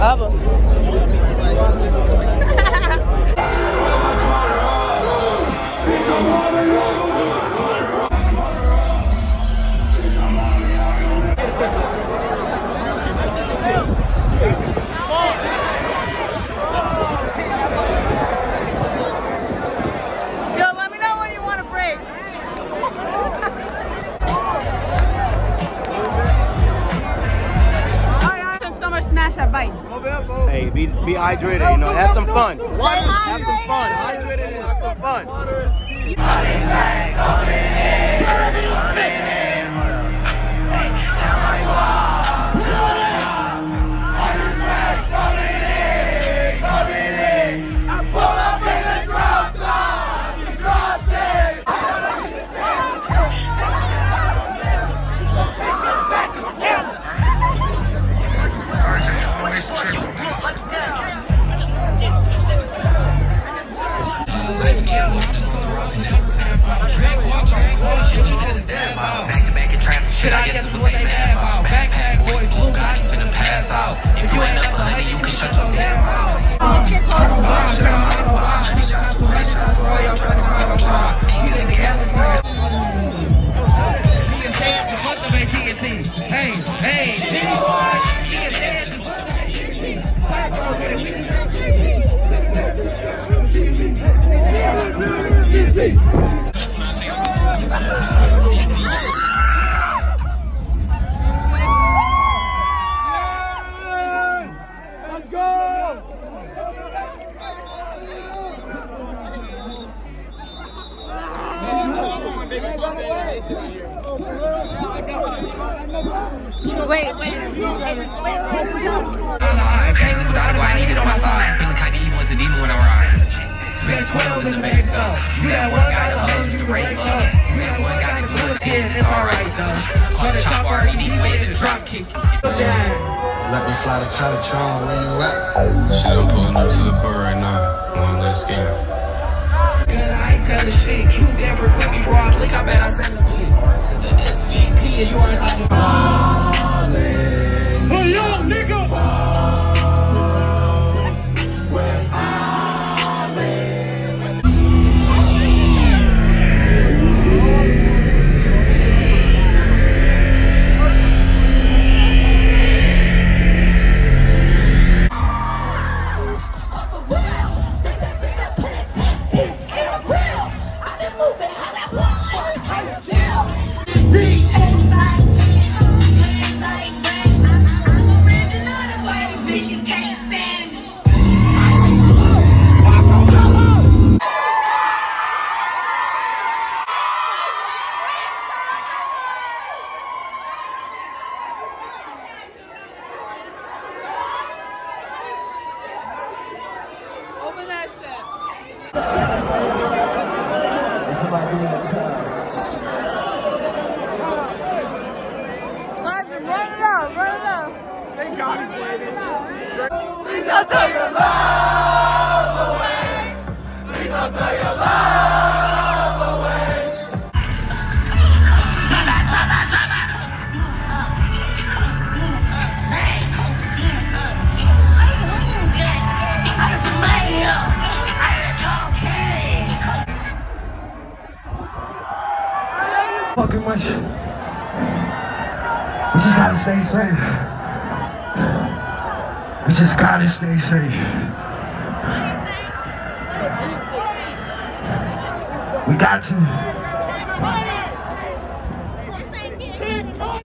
Vamos. Summer smash that bike. Hey, be be hydrated, you know, have some fun. Have some fun. Hydrated and have some fun. Shit, I guess it's what they mad about. Backpack, boy, blue got you finna pass out. If you ain't up a honey, you can shut your damn mouth. Shit, I'm out of line. Honey shots, 200 shots for all y'all trying to find my tribe. You in the gas, Hey, hey, Wait, wait. Wait, wait, wait. I can't live without a boy, I need it on my side. Feeling kinda evil as a demon when I ride. Spend 12 in the bank though. You that one got the hustle to rate love. You that one got the good kid, it's alright though. Call the chopper, he need way drop kick. Let me fly to Chinatown, where you at? Shit, I'm pulling up to the court right now. One less game. I ain't tell the shit. Q never put me before I blink. I bet I send the police to the SVP and you ain't Listen, run it out, run it. They got it, baby. Please don't throw your much. We just gotta stay safe. We just gotta stay safe. We got to.